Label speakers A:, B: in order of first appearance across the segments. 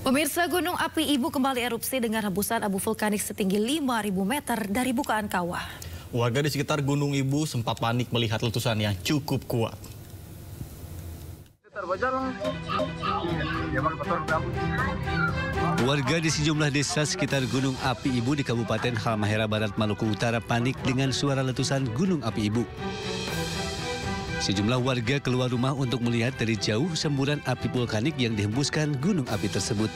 A: Pemirsa Gunung Api Ibu kembali erupsi dengan hembusan abu vulkanik setinggi 5.000 meter dari bukaan kawah.
B: Warga di sekitar Gunung Ibu sempat panik melihat letusan yang cukup kuat.
C: Warga di sejumlah desa sekitar Gunung Api Ibu di Kabupaten Halmahera Barat, Maluku Utara panik dengan suara letusan Gunung Api Ibu. Sejumlah warga keluar rumah untuk melihat dari jauh semburan api vulkanik yang dihembuskan gunung api tersebut.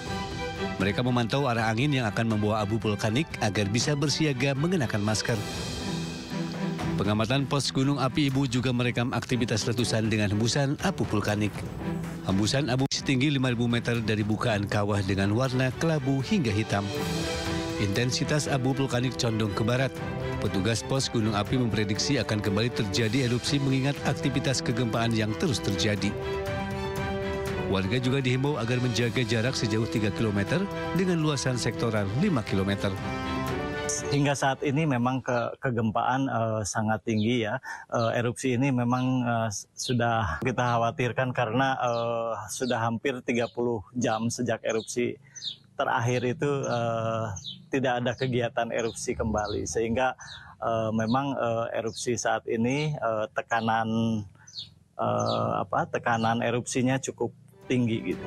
C: Mereka memantau arah angin yang akan membawa abu vulkanik agar bisa bersiaga mengenakan masker. Pengamatan pos Gunung Api Ibu juga merekam aktivitas letusan dengan hembusan abu vulkanik. Hembusan abu setinggi 5.000 meter dari bukaan kawah dengan warna kelabu hingga hitam. Intensitas abu vulkanik condong ke barat. Petugas pos Gunung Api memprediksi akan kembali terjadi erupsi mengingat aktivitas kegempaan yang terus terjadi. Warga juga dihimbau agar menjaga jarak sejauh 3 km dengan luasan sektoral 5 km.
D: Hingga saat ini memang ke, kegempaan uh, sangat tinggi ya. Uh, erupsi ini memang uh, sudah kita khawatirkan karena uh, sudah hampir 30 jam sejak erupsi terakhir itu uh, tidak ada kegiatan erupsi kembali sehingga uh, memang uh, erupsi saat ini uh, tekanan uh, apa tekanan erupsinya cukup tinggi gitu.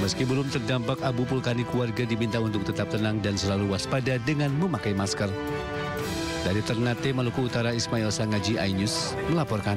C: Meski belum terdampak abu vulkanik, warga diminta untuk tetap tenang dan selalu waspada dengan memakai masker. Dari Ternate, Maluku Utara, Ismail Sangaji, Ainus melaporkan.